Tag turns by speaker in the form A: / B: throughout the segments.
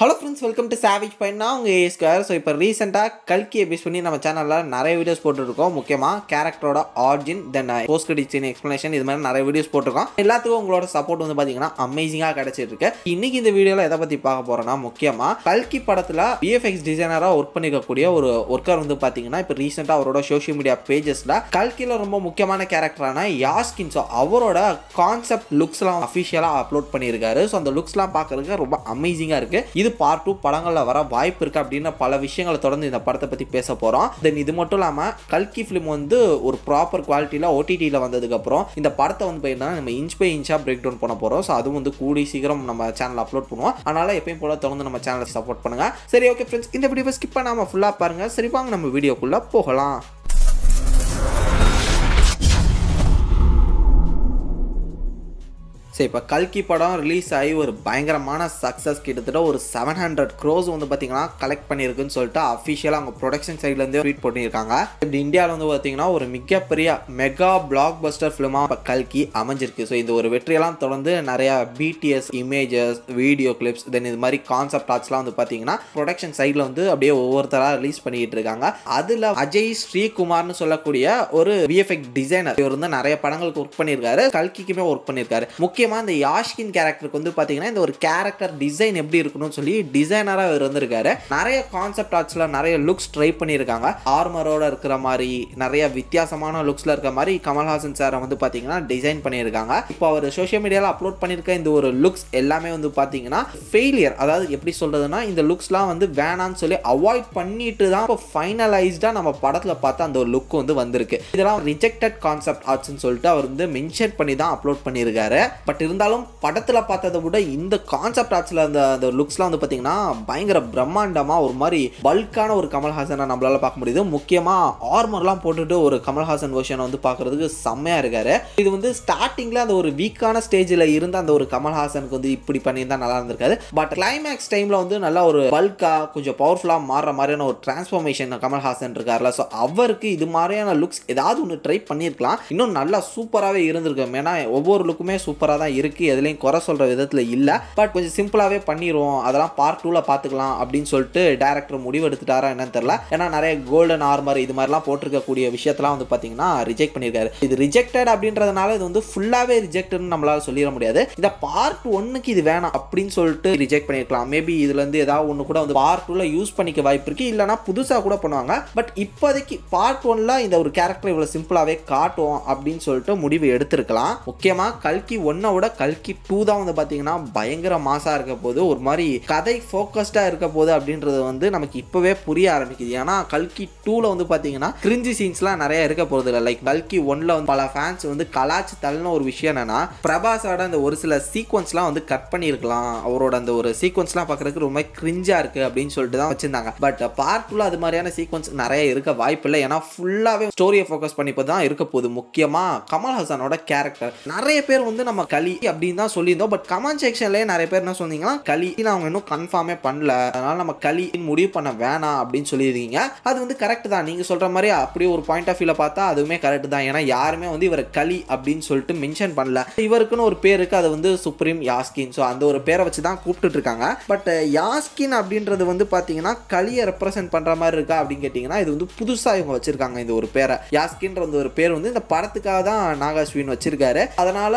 A: Hello friends welcome to savage பாயிண்ட்னா உங்கள் ஏ square so இப்போ ரீசெண்டாக கல்கியை பேஸ் பண்ணி நம்ம சேனலில் நிறைய வீடியோஸ் போட்டுருக்கோம். முக்கியமாக கேரக்டரோட ஆர்ஜின் தென் போஸ்ட் கிரெடிட்ஸின் எக்ஸ்ப்ளனேஷன் இது மாதிரி நிறைய வீடியோஸ் போட்டிருக்கோம். எல்லாத்துக்கும் உங்களோட சப்போர்ட் வந்து பார்த்தீங்கன்னா அமேசிங்காக கிடச்சிருக்கு இன்றைக்கி இந்த வீடியோவில் எதை பற்றி பார்க்க போகிறோன்னா முக்கியமாக கல்கி படத்தில் விஎஃப்எக்ஸ் டிசைனராக ஒர்க் பண்ணிருக்கக்கூடிய ஒரு ஒர்க்கர் வந்து பார்த்தீங்கன்னா இப்போ ரீசெண்டாக அவரோட சோஷியல் மீடியா பேஜஸில் கல்கியில் ரொம்ப முக்கியமான கேரக்டரான யாஸ்கின் ஸோ அவரோட கான்செப்ட் லுக்ஸ்லாம் அஃபிஷியலாக அப்லோட் பண்ணியிருக்காரு. ஸோ அந்த லுக்ஸ்லாம் பார்க்கறதுக்கு ரொம்ப அமேசிங்காக இருக்குது இது பார்ட் டூ படங்களில் வர வாய்ப்பு இருக்குது அப்படின்னு பல விஷயங்களை தொடர்ந்து இந்த படத்தை பற்றி பேச போகிறோம் தென் இது மட்டும் இல்லாமல் கல்கி ஃபிலிம் வந்து ஒரு ப்ராப்பர் குவாலிட்டியில் ஓடிடியில் வந்ததுக்கப்புறம் இந்த படத்தை வந்து பார்த்தீங்கன்னா நம்ம இன்ச் பை இன்ச்சாக பிரேக் டவுன் பண்ண போகிறோம் ஸோ அதுவும் வந்து கூடி சீக்கிரம் நம்ம சேனல் அப்லோட் பண்ணுவோம். அதனால் எப்பயும் போல தொடர்ந்து நம்ம சேனலை சப்போர்ட் பண்ணுங்கள் சரி ஓகே ஃப்ரெண்ட்ஸ் இந்த வீடியோ ஸ்கிப் பண்ணாமல் ஃபுல்லாக பாருங்கள் சரி வாங்க நம்ம வீடியோக்குள்ளே போகலாம். சரி இப்போ கல்கி படம் ரிலீஸ் ஆகி ஒரு பயங்கரமான சக்ஸஸ் கிட்டத்தட்ட ஒரு செவன் ஹண்ட்ரட் க்ரோஸ் வந்து பார்த்தீங்கன்னா கலெக்ட் பண்ணியிருக்குன்னு சொல்லிட்டு அஃபிஷியலாக அவங்க ப்ரொடக்ஷன் சைட்லேருந்தே ட்வீட் பண்ணியிருக்காங்க இப்படி இந்தியாவில் வந்து பார்த்தீங்கன்னா ஒரு மிகப்பெரிய மெகா பிளாக் பஸ்டர் ஃபிலிமாக இப்போ கல்கி அமைஞ்சிருக்கு. ஸோ இந்த ஒரு வெற்றியெல்லாம் தொடர்ந்து நிறையா BTS images video clips then இது மாதிரி கான்செப்ட் ஆர்ட்ஸ்லாம் வந்து பார்த்தீங்கன்னா ப்ரொடக்ஷன் சைடில் வந்து அப்படியே ஒவ்வொருத்தராக ரிலீஸ் பண்ணிக்கிட்டு இருக்காங்க. அதில் அஜய் ஸ்ரீகுமார்னு சொல்லக்கூடிய ஒரு விஎஃப்எக் டிசைனர் இவர் வந்து நிறைய படங்களுக்கு ஒர்க் பண்ணியிருக்காரு. கல்கிக்குமே ஒர்க் பண்ணியிருக்காரு. முக்கிய முக்கியமாக இந்த யாஷ்கின் கேரக்டருக்கு வந்து பார்த்தீங்கன்னா இந்த ஒரு கேரக்டர் டிசைன் எப்படி இருக்கணும்னு சொல்லி டிசைனராக இவர் வந்திருக்காரு. நிறைய கான்செப்ட் ஆர்ட்ஸில் நிறைய லுக்ஸ் ட்ரை பண்ணியிருக்காங்க. ஆர்மரோட இருக்கிற மாதிரி நிறைய வித்தியாசமான லுக்ஸில் இருக்கிற மாதிரி கமல்ஹாசன் சாரை வந்து பார்த்தீங்கன்னா டிசைன் பண்ணியிருக்காங்க. இப்போ அவர் சோஷியல் மீடியாவில் அப்லோட் பண்ணியிருக்க இந்த ஒரு லுக்ஸ் எல்லாமே வந்து பார்த்தீங்கன்னா ஃபெயிலியர் அதாவது எப்படி சொல்கிறதுனா இந்த லுக்ஸ்லாம் வந்து வேணான்னு சொல்லி அவாய்ட் பண்ணிட்டு தான் இப்போ ஃபைனலைஸ்டாக நம்ம படத்தில் பார்த்தா அந்த ஒரு லுக் வந்து வந்திருக்கு. இதெல்லாம் ரிஜெக்டட் கான்செப்ட் ஆர்ட்ஸ்னு சொல்லிட்டு அவர் வந்து மென்ஷன் பண்ணி தான் அப்லோட் பண்ணியிருக்காரு. பட் பட் இருந்தாலும் படத்தில் பார்த்ததை விட இந்த கான்செப்ட் ஆர்ட்ஸில் அந்த அந்த லுக்ஸ்லாம் வந்து பார்த்தீங்கன்னா பயங்கர பிரம்மாண்டமாக ஒரு மாதிரி பல்கான ஒரு கமல்ஹாசனை நம்மளால பார்க்க முடியுது. முக்கியமாக ஆர்மர்லாம் போட்டுட்டு ஒரு கமல்ஹாசன் வெர்ஷனை வந்து பார்க்குறதுக்கு செம்மையாக இருக்காரு. இது வந்து ஸ்டார்டிங்கில் அந்த ஒரு வீக்கான ஸ்டேஜில் இருந்த அந்த ஒரு கமல்ஹாசனுக்கு வந்து இப்படி பண்ணியிருந்தா நல்லா இருந்திருக்காது. பட் கிளைமேக்ஸ் டைமில் வந்து நல்லா ஒரு பல்காக கொஞ்சம் பவர்ஃபுல்லாக மாறுற மாதிரியான ஒரு டிரான்ஸ்ஃபர்மேஷன் கமல்ஹாசன் இருக்கார்ல ஸோ அவருக்கு இது மாதிரியான லுக்ஸ் ஏதாவது ஒன்று ட்ரை பண்ணியிருக்கலாம். இன்னும் நல்லா சூப்பராகவே இருந்திருக்கும். ஏன்னா ஒவ்வொரு லுக்குமே சூப்பராக சிம்பிளாக தான் இருக்குது எதுலேயும் குறை சொல்கிற விதத்தில் இல்லை. பட் கொஞ்சம் சிம்பிளாகவே பண்ணிடுவோம் அதெல்லாம் பார்ட் டூவில் பார்த்துக்கலாம் அப்படின்னு சொல்லிட்டு டேரக்டர் முடிவு எடுத்துட்டாரா என்னன்னு தெரில ஏன்னா நிறைய கோல்டன் ஆர்மர் இது மாதிரிலாம் போட்டிருக்கக்கூடிய விஷயத்தெல்லாம் வந்து பார்த்தீங்கன்னா ரிஜெக்ட் பண்ணியிருக்காரு இது ரிஜெக்டட் அப்படின்றதுனால இது வந்து ஃபுல்லாகவே ரிஜெக்ட்னு நம்மளால் சொல்லிட முடியாது. இந்த பார்ட் ஒன்றுக்கு இது வேணாம் அப்படின்னு சொல்லிட்டு ரிஜெக்ட் பண்ணியிருக்கலாம் மேபி இதுலேருந்து ஏதாவது ஒன்று கூட வந்து பார்ட் டூவில் யூஸ் பண்ணிக்க வாய்ப்பு இருக்குது இல்லைனா புதுசாக கூட பண்ணுவாங்க. பட் இப்போதைக்கு பார்ட் ஒன்ல இந்த ஒரு கேரக்டர் இவ்வளோ சிம்பிளாகவே காட்டுவோம் அப்படின்னு சொல்லிட்டு முடிவு எடுத்திருக்கலாம். முக்கியமாக கல்கி ஒன்னை விட கல்கி டூ தான் வந்து பார்த்தீங்கன்னா பயங்கர மாசாக இருக்க போது ஒரு மாதிரி கதை ஃபோக்கஸ்டாக இருக்க போது அப்படின்றது வந்து நமக்கு இப்போவே புரிய ஆரம்பிக்குது. ஏன்னா கல்கி டூவில் வந்து பார்த்தீங்கன்னா கிரிஞ்சி சீன்ஸ்லாம் நிறைய இருக்க போகிறது இல்லை. லைக் கல்கி ஒன்ல வந்து பல ஃபேன்ஸ் வந்து கலாச்சி தள்ளின ஒரு விஷயம் என்னன்னா பிரபாஸோட அந்த ஒரு சில சீக்வன்ஸ்லாம் வந்து கட் பண்ணியிருக்கலாம். அவரோட அந்த ஒரு சீக்வன்ஸ்லாம் பார்க்குறதுக்கு ரொம்ப கிரிஞ்சாக இருக்குது அப்படின்னு சொல்லிட்டு தான் வச்சிருந்தாங்க. பட் பார்ட் டூவில் அது மாதிரியான சீக்வன்ஸ் நிறைய இருக்க வாய்ப்பு இல்லை. ஏன்னா ஃபுல்லாகவே ஸ்டோரியை ஃபோக்கஸ் பண்ணி தான் இருக்க போகுது. முக்கியமாக கமல்ஹாசனோட கேரக்டர் நிறைய பேர் வந்து நம்ம களி அப்படின்னு தான் சொல்லியிருந்தோம். பட் கமெண்ட் செக்ஷன்லேயே நிறைய பேர் என்ன சொன்னீங்கன்னா களி அவங்க இன்னும் கன்ஃபார்மே பண்ணல. அதனால நம்ம களி முடிவு பண்ண வேணாம் அப்படின்னு சொல்லியிருக்கீங்க. அது வந்து கரெக்ட் தான். நீங்கள் சொல்கிற மாதிரி அப்படியே ஒரு பாயிண்ட் ஆஃப் வியூல பார்த்தா அதுவுமே கரெக்ட் தான். ஏன்னா யாருமே வந்து இவரை களி அப்படின்னு சொல்லிட்டு மென்ஷன் பண்ணல. இவருக்குன்னு ஒரு பேருக்கு அது வந்து சுப்ரீம் யாஸ்கின் ஸோ அந்த ஒரு பேரை வச்சு தான் கூப்பிட்டு இருக்காங்க பட் யாஸ்கின் அப்படின்றது வந்து பார்த்தீங்கன்னா களியை ரெப்ரசென்ட் பண்ணுற மாதிரி இருக்கா அப்படின்னு கேட்டிங்கன்னா இது வந்து புதுசாக இவங்க வச்சிருக்காங்க இந்த ஒரு பேரை. யாஸ்கின்ற ஒரு பேர் வந்து இந்த படத்துக்காக தான் நாகாஸ்வின் வச்சிருக்காரு. அதனால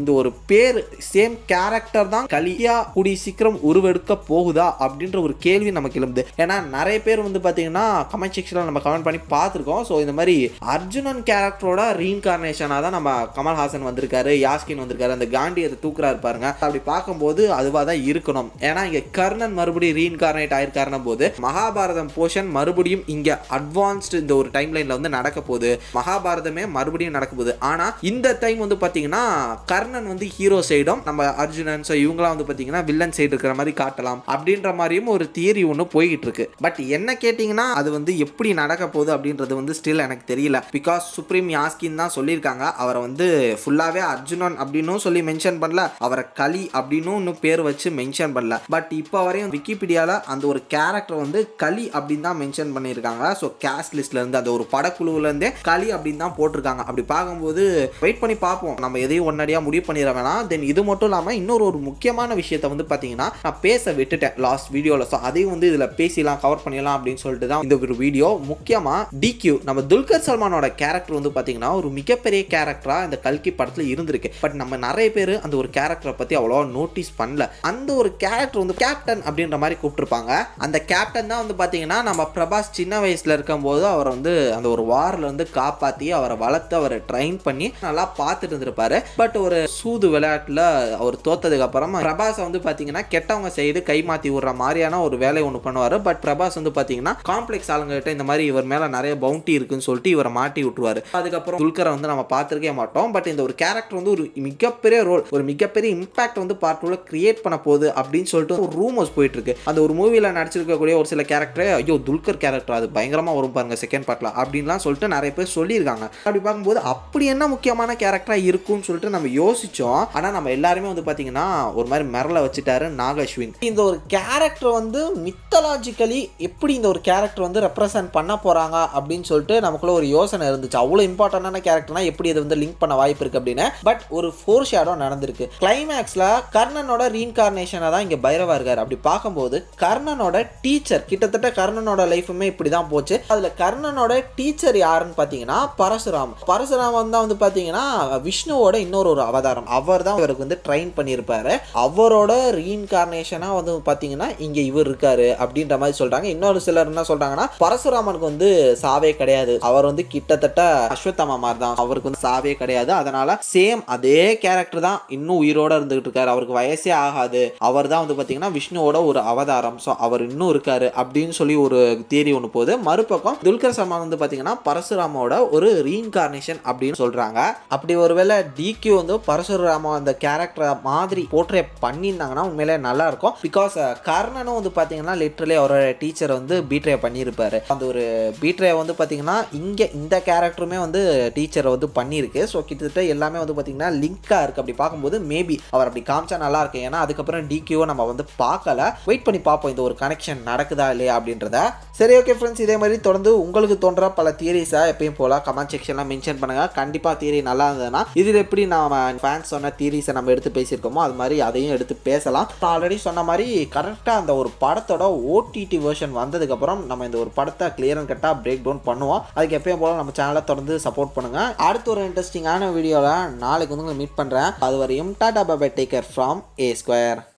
A: இந்த ஒரு பேர் சேம் கேரக்டர் தான் கலியா கூடி சீக்கிரம் உருவெடுக்க போகுதா அப்படின்ற ஒரு கேள்வி நமக்கு எழுந்து ஏன்னா நிறைய பேர் வந்து பார்த்தீங்கன்னா கமெண்ட் செக்ஷனில் நம்ம கமெண்ட் பண்ணி பார்த்துருக்கோம். ஸோ இந்த மாதிரி அர்ஜுனன் கேரக்டரோட ரீஇன்கார்னேஷனாக தான் நம்ம கமல்ஹாசன் வந்திருக்காரு யாஸ்கின் வந்திருக்காரு அந்த காண்டியத்தை தூக்குறாரு பாருங்க. அப்படி பார்க்கும்போது அதுவாக தான் இருக்கணும். ஏன்னா இங்கே கர்ணன் மறுபடியும் ரீஇன்கார்னேட் ஆயிருக்காருன போது மகாபாரதம் போர்ஷன் மறுபடியும் இங்கே அட்வான்ஸ்டு இந்த ஒரு டைம் லைனில் வந்து நடக்க போகுது. மகாபாரதமே மறுபடியும் நடக்க போகுது. ஆனால் இந்த டைம் வந்து பார்த்தீங்கன்னா கர்ணன் வந்து ஹீரோ சைடும் நம்ம அர்ஜுனன் ஸோ இவங்களாம் வந்து பார்த்தீங்கன்னா வில்லன் சைடு இருக்கிற மாதிரி காட்டலாம் அப்படின்ற மாதிரியும் ஒரு தியரி ஒன்று போய்கிட்டு இருக்கு. பட் என்ன கேட்டிங்கன்னா அது வந்து எப்படி நடக்க போகுது அப்படின்றது வந்து ஸ்டில் எனக்கு தெரியல. பிகாஸ் சுப்ரீம் யாஸ்கின் தான் சொல்லியிருக்காங்க. அவரை வந்து ஃபுல்லாகவே அர்ஜுனன் அப்படின்னும் சொல்லி மென்ஷன் பண்ணல. அவரை களி அப்படின்னும் இன்னும் பேர் வச்சு மென்ஷன் பண்ணல. பட் இப்போ வரையும் விக்கிபீடியாவில் அந்த ஒரு கேரக்டர் வந்து களி அப்படின்னு தான் மென்ஷன் பண்ணியிருக்காங்க. ஸோ கேஸ்ட் லிஸ்ட்ல இருந்து அந்த ஒரு படக்குழுவுலேருந்தே களி அப்படின்னு தான் போட்டிருக்காங்க. அப்படி பார்க்கும்போது வெயிட் பண்ணி பார்ப்போம். நம்ம எதையும் உடனடியாக முடிவு பண்ணி பண்ணிட வேணாம். தென் இது மட்டும் இல்லாமல் இன்னொரு ஒரு முக்கியமான விஷயத்தை வந்து பார்த்தீங்கன்னா நான் பேச விட்டுட்டேன். லாஸ்ட் வீடியோவில் ஸோ அதையும் வந்து இதில் பேசிடலாம் கவர் பண்ணிடலாம் அப்படின்னு சொல்லிட்டு தான் இந்த ஒரு வீடியோ முக்கியமாக டிக்யூ நம்ம துல்கர் சல்மானோட கேரக்டர் வந்து பார்த்தீங்கன்னா ஒரு மிகப்பெரிய கேரக்டராக இந்த கல்கி படத்தில் இருந்திருக்கு. பட் நம்ம நிறைய பேர் அந்த ஒரு கேரக்டரை பற்றி அவ்வளோவா நோட்டீஸ் பண்ணல. அந்த ஒரு கேரக்டர் வந்து கேப்டன் அப்படின்ற மாதிரி கூப்பிட்டுருப்பாங்க. அந்த கேப்டன் தான் வந்து பார்த்தீங்கன்னா நம்ம பிரபாஸ் சின்ன வயசில் இருக்கும்போது அவரை வந்து அந்த ஒரு வாரில் வந்து காப்பாற்றி அவரை வளர்த்து அவரை ட்ரைன் பண்ணி நல்லா பார்த்துட்டு இருந்திருப்பாரு. பட் ஒரு சூது விளையாட்டில் அவர் தோத்ததுக்கு அப்புறமா பிரபாஸ் வந்து பார்த்தீங்கன்னா கெட்டவங்க சைடு கை மாற்றி விடுற மாதிரியான ஒரு வேலையை ஒன்று பண்ணுவார். பட் பிரபாஸ் வந்து பார்த்தீங்கன்னா காம்ப்ளெக்ஸ் ஆளுங்கிட்ட இந்த மாதிரி இவர் மேலே நிறைய பவுண்டி இருக்குன்னு சொல்லிட்டு இவரை மாட்டி விட்டுருவார். அதுக்கப்புறம் துல்கரை வந்து நம்ம பார்த்துருக்கே மாட்டோம். பட் இந்த ஒரு கேரக்டர் வந்து ஒரு மிகப்பெரிய ரோல் ஒரு மிகப்பெரிய இம்பாக்ட் வந்து பார்ட் டூவில் கிரியேட் பண்ண போகுது அப்படின்னு சொல்லிட்டு ஒரு ரூமர்ஸ் போயிட்டு இருக்கு அந்த ஒரு மூவியில் நடிச்சிருக்கக்கூடிய ஒரு சில கேரக்டரே ஐயோ துல்கர் கேரக்டர் அது பயங்கரமாக வரும் பாருங்க செகண்ட் பார்ட்டில் அப்படின்லாம் சொல்லிட்டு நிறைய பேர் சொல்லியிருக்காங்க. அப்படி பார்க்கும்போது அப்படி என்ன முக்கியமான கேரக்டராக இருக்கும்னு சொல்லிட்டு நம்ம யோசிச்சு யோசிச்சோம் ஆனால் நம்ம எல்லாருமே வந்து பார்த்தீங்கன்னா ஒரு மாதிரி மெரல வச்சுட்டாரு நாகஸ்வின். இந்த ஒரு கேரக்டர் வந்து மித்தலாஜிக்கலி எப்படி இந்த ஒரு கேரக்டர் வந்து ரெப்ரசன்ட் பண்ண போறாங்க அப்படின்னு சொல்லிட்டு நமக்குள்ள ஒரு யோசனை இருந்துச்சு. அவ்வளோ இம்பார்ட்டண்டான கேரக்டர்னா எப்படி இதை வந்து லிங்க் பண்ண வாய்ப்பு இருக்கு அப்படின்னு. பட் ஒரு ஃபோர் ஷேடோ நடந்திருக்கு கிளைமேக்ஸ்ல கர்ணனோட ரீன்கார்னேஷனை தான் இங்கே பைரவா இருக்காரு. அப்படி பார்க்கும்போது கர்ணனோட டீச்சர் கிட்டத்தட்ட கர்ணனோட லைஃபுமே இப்படி தான் போச்சு. அதில் கர்ணனோட டீச்சர் யாருன்னு பார்த்தீங்கன்னா பரசுராம். பரசுராமன் தான் வந்து பார்த்தீங்கன்னா விஷ்ணுவோட இன்னொரு ஒரு அவதாரம். அவர் தான் இவருக்கு வந்து ட்ரெயின் பண்ணியிருப்பாரு. அவரோட ரீஇன்கார்னேஷனாக வந்து பார்த்தீங்கன்னா இங்கே இவர் இருக்காரு அப்படின்ற மாதிரி சொல்கிறாங்க இன்னொரு சிலர் என்ன சொல்கிறாங்கன்னா பரசுராமனுக்கு வந்து சாவே கிடையாது. அவர் வந்து கிட்டத்தட்ட அஸ்வத்தமா மாதிரி தான் அவருக்கு வந்து சாவே கிடையாது. அதனால சேம் அதே கேரக்டர் தான் இன்னும் உயிரோட இருந்துகிட்டு இருக்காரு. அவருக்கு வயசே ஆகாது. அவர் தான் வந்து பார்த்தீங்கன்னா விஷ்ணுவோட ஒரு அவதாரம். ஸோ அவர் இன்னும் இருக்காரு அப்படின்னு சொல்லி ஒரு தியரி ஒன்று போகுது. மறுபக்கம் துல்கர் சல்மான் வந்து பார்த்தீங்கன்னா பரசுராமோட ஒரு ரீஇன்கார்னேஷன் அப்படின்னு சொல்றாங்க. அப்படி ஒருவேளை டிக்யூ வந்து பரசுராம அந்த கேரக்டரை மாதிரி போர்ட்ரே பண்ணியிருந்தாங்கன்னா உண்மையிலே நல்லா இருக்கும் பிகாஸ் கர்ணனும் வந்து பார்த்தீங்கன்னா லிட்ரலி அவரோட டீச்சர் வந்து பீட்ரே பண்ணியிருப்பாரு. அந்த ஒரு பீட்ரே வந்து பார்த்தீங்கன்னா இங்கே இந்த கேரக்டருமே வந்து டீச்சரை வந்து பண்ணியிருக்கு. ஸோ கிட்டத்தட்ட எல்லாமே வந்து பார்த்தீங்கன்னா லிங்காக இருக்குது அப்படி பார்க்கும்போது மேபி அவர் அப்படி காமிச்சா நல்லா இருக்கு ஏன்னா அதுக்கப்புறம் டிக்யூவை நம்ம வந்து பார்க்கல. வெயிட் பண்ணி பார்ப்போம். இந்த ஒரு கனெக்ஷன் நடக்குதா இல்லையா அப்படின்றத. சரி ஓகே ஃப்ரெண்ட்ஸ் இதே மாதிரி தொடர்ந்து உங்களுக்கு தோன்ற பல தியரிஸை எப்பயும் போல கமெண்ட் செக்ஷன்லாம் மென்ஷன் பண்ணுங்கள் கண்டிப்பாக தியரி நல்லா இருந்ததுன்னா இதில் எப்படி நான் ஃபேன்ஸ் சொன்ன தியரிஸை நம்ம எடுத்து பேசியிருக்கோமோ அது மாதிரி அதையும் எடுத்து பேசலாம். நான் ஆல்ரெடி சொன்ன மாதிரி கரெக்டாக அந்த ஒரு படத்தோட ஓடிடி வெர்ஷன் வந்ததுக்கப்புறம் நம்ம இந்த ஒரு படத்தை கிளியர் அண்ட் கட்டாக பிரேக் டவுன் பண்ணுவோம். அதுக்கு எப்பயும் போல நம்ம சேனலை தொடர்ந்து சப்போர்ட் பண்ணுங்க. அடுத்த ஒரு இன்ட்ரெஸ்டிங்கான வீடியோவில் நாளைக்கு வந்து உங்களை மீட் பண்ணுறேன் அது வரையும் tata Baba take care from A square